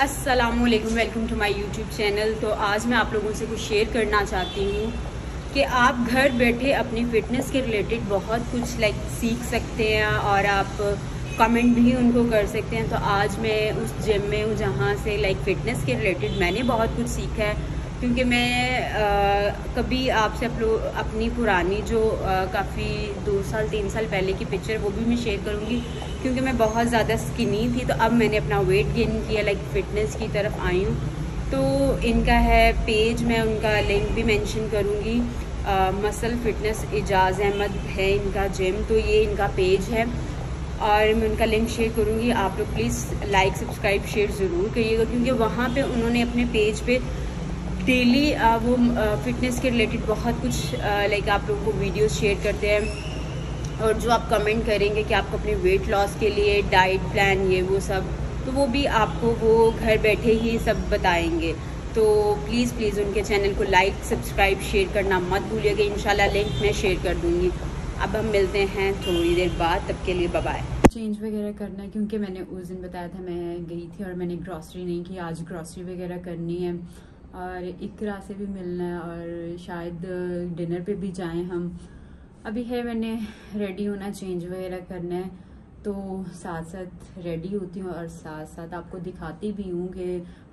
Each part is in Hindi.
Aslam welcome to my YouTube channel तो आज मैं आप लोगों से कुछ शेयर करना चाहती हूँ कि आप घर बैठे अपनी फ़िटनेस के रिलेटेड बहुत कुछ लाइक सीख सकते हैं और आप कमेंट भी उनको कर सकते हैं। तो आज मैं उस जिम में हूँ जहाँ से लाइक फ़िटनेस के रिलेटेड मैंने बहुत कुछ सीखा है। क्योंकि मैं आ, कभी आपसे अपलो अपनी पुरानी जो काफ़ी दो साल तीन साल पहले की पिक्चर वो भी मैं शेयर करूँगी। क्योंकि मैं बहुत ज़्यादा स्किनी थी तो अब मैंने अपना वेट गेन किया लाइक फ़िटनेस की तरफ़ आई हूँ। तो इनका है पेज मैं उनका लिंक भी मेंशन करूँगी। मसल फिटनेस एजाज अहमद है इनका जिम तो ये इनका पेज है। और मैं उनका लिंक शेयर करूँगी। आप लोग प्लीज़ लाइक सब्सक्राइब शेयर ज़रूर करिएगा क्योंकि वहाँ पे उन्होंने अपने पेज पे डेली वो फिटनेस के रिलेटेड बहुत कुछ लाइक आप लोगों को वीडियोस शेयर करते हैं और जो आप कमेंट करेंगे कि आपको अपने वेट लॉस के लिए डाइट प्लान ये वो सब तो वो भी आपको वो घर बैठे ही सब बताएँगे। तो प्लीज़ प्लीज़ उनके चैनल को लाइक सब्सक्राइब शेयर करना मत भूलिएगा। इंशाल्लाह लिंक मैं शेयर कर दूँगी। अब हम मिलते हैं थोड़ी देर बाद। तब के लिए बाय चेंज वगैरह करना है, क्योंकि मैंने उस दिन बताया था मैं गई थी और मैंने ग्रॉसरी नहीं की, आज ग्रॉसरी वगैरह करनी है। और इकरा से भी मिलना है और शायद डिनर पे भी जाएँ हम। अभी है मैंने रेडी होना, चेंज वगैरह करना है तो साथ साथ रेडी होती हूँ और साथ साथ आपको दिखाती भी हूँ कि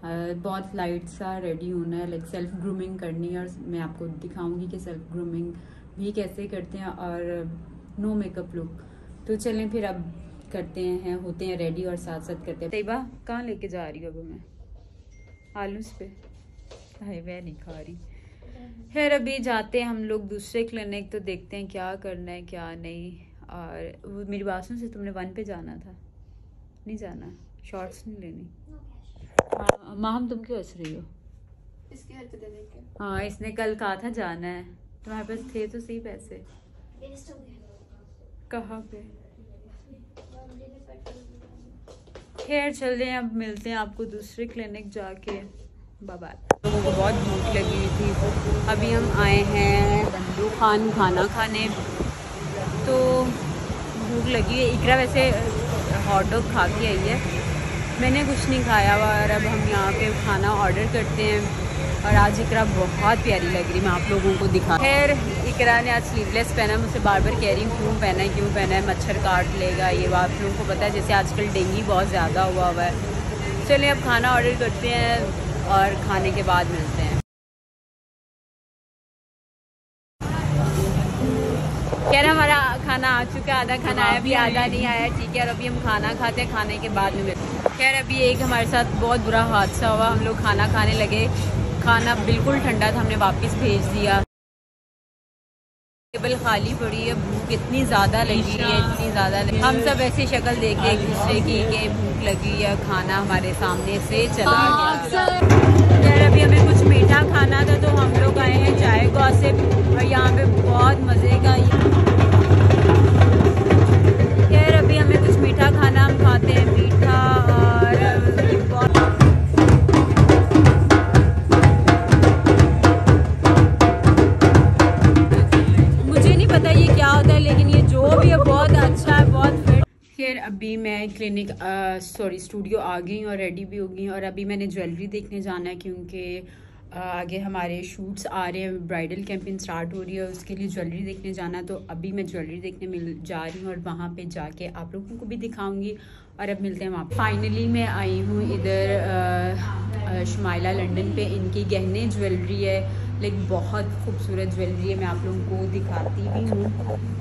बहुत लाइट सा रेडी होना है लाइक सेल्फ ग्रूमिंग करनी है और मैं आपको दिखाऊँगी कि सेल्फ ग्रूमिंग भी कैसे करते हैं और नो मेकअप लुक तो चलें फिर अब करते हैं, होते हैं रेडी और साथ साथ करते हैं। तैयबा कहाँ लेके जा रही हूँ अभी मैं? आलूस पे। है मैं नहीं खा रही खैर अभी जाते हैं हम लोग दूसरे क्लिनिक तो देखते हैं क्या करना है क्या नहीं। और मेरी बात सुन से तुमने वन पे जाना था। नहीं जाना? शॉर्ट्स नहीं लेनी? माँ हम तुम क्यों हंस रही हो? इसके पे देने हाँ इसने कल कहा था जाना है। तुम्हारे पास थे तो सही पैसे। कहाँ पे? खैर चल रहे हैं अब मिलते हैं आपको दूसरे क्लिनिक जाके। को बहुत भूख लगी थी। अभी हम आए हैं बंदू खान खाना खाने। तो भूख लगी है। इकरा वैसे हॉट डॉग खा के आई है। मैंने कुछ नहीं खाया हुआ और अब हम यहाँ पे खाना ऑर्डर करते हैं। और आज इकरा बहुत प्यारी लग रही मैं आप लोगों को दिखा खैर, इकरा ने आज स्लीवलेस पहना मुझसे बार बार कह रही हूँ, क्यों पहना है? क्यों पहना है? मच्छर काट लेगा, ये आप लोगों को पता है। जैसे आजकल डेंगी बहुत ज़्यादा हुआ हुआ है। चलिए, अब खाना ऑर्डर करते हैं। और खाने के बाद मिलते हैं। रहे हमारा खाना आ चुका है, आधा खाना आया, अभी आधा नहीं आया, ठीक है, और अभी हम खाना खाते हैं, खाने के बाद में खैर, अभी एक हमारे साथ बहुत बुरा हादसा हुआ, हम लोग खाना खाने लगे। खाना बिल्कुल ठंडा था, हमने वापस भेज दिया। टेबल खाली पड़ी है भूख इतनी ज़्यादा लगी है इतनी ज़्यादा लगी हम सब ऐसी शक्ल देखे एक दूसरे की कि भूख लगी है खाना हमारे सामने से चला गया। अभी हमें कुछ मीठा खाना अभी मैं क्लिनिक सॉरी स्टूडियो आ गई और रेडी भी हो गई और अभी मैंने ज्वेलरी देखने जाना है क्योंकि आगे हमारे शूट्स आ रहे हैं ब्राइडल कैंपेन स्टार्ट हो रही है, उसके लिए ज्वेलरी देखने जाना है तो अभी मैं ज्वेलरी देखने मिल, जा रही हूँ और वहाँ पे जाके आप लोगों को भी दिखाऊँगी और अब मिलते हैं वहाँ फाइनली मैं आई हूँ इधर शमाइला लंदन पे, इनकी गहने ज्वेलरी है लाइक बहुत खूबसूरत ज्वेलरी है, मैं आप लोगों को दिखाती भी हूँ।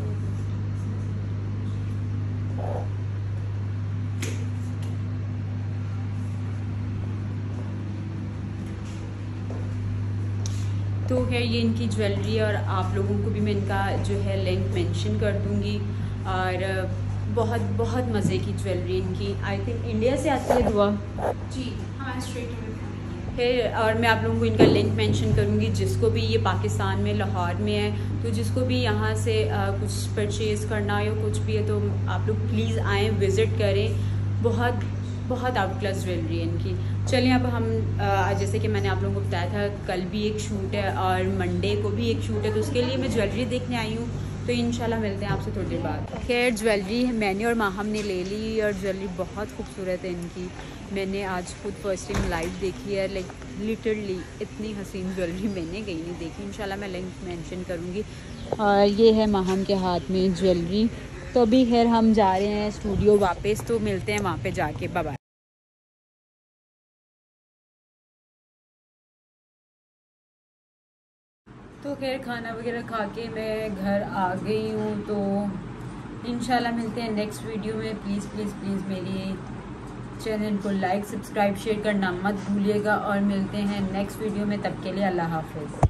तो है ये इनकी ज्वेलरी और आप लोगों को भी मैं इनका जो है लिंक मेंशन कर दूँगी। और बहुत बहुत मज़े की ज्वेलरी इनकी। आई थिंक इंडिया से आती है दुआ? जी हमारे स्ट्रेट फिर और मैं आप लोगों को इनका लिंक मेंशन करूँगी जिसको भी ये पाकिस्तान में लाहौर में है। तो जिसको भी यहाँ से आ, कुछ परचेज़ करना या कुछ भी है तो आप लोग प्लीज़ आएँ विज़िट करें। बहुत बहुत आउट क्लास ज्वेलरी है इनकी। चलिए अब हम जैसे कि मैंने आप लोगों को बताया था, कल भी एक शूट है और मंडे को भी एक शूट है तो उसके लिए मैं ज्वेलरी देखने आई हूँ। तो इंशाल्लाह मिलते हैं आपसे थोड़ी देर बाद। खैर ज्वेलरी मैंने और माहम ने ले ली और ज्वेलरी बहुत खूबसूरत है इनकी। मैंने आज खुद फ़र्स्ट टाइम लाइव देखी है लाइक लिटरली इतनी हसीन ज्वेलरी मैंने कहीं नहीं देखी। इंशाल्लाह मैं लिंक मेंशन करूँगी। और ये है माहम के हाथ में ज्वेलरी तो अभी खैर हम जा रहे हैं स्टूडियो वापस तो मिलते हैं वहाँ पे जाके। बाबा तो खैर खाना वगैरह खा के मैं घर आ गई हूँ तो इन मिलते हैं नेक्स्ट वीडियो में। प्लीज़ प्लीज़ प्लीज़ मेरी चैनल को लाइक सब्सक्राइब शेयर करना मत भूलिएगा और मिलते हैं नेक्स्ट वीडियो में। तब के लिए अल्लाह हाफिज़।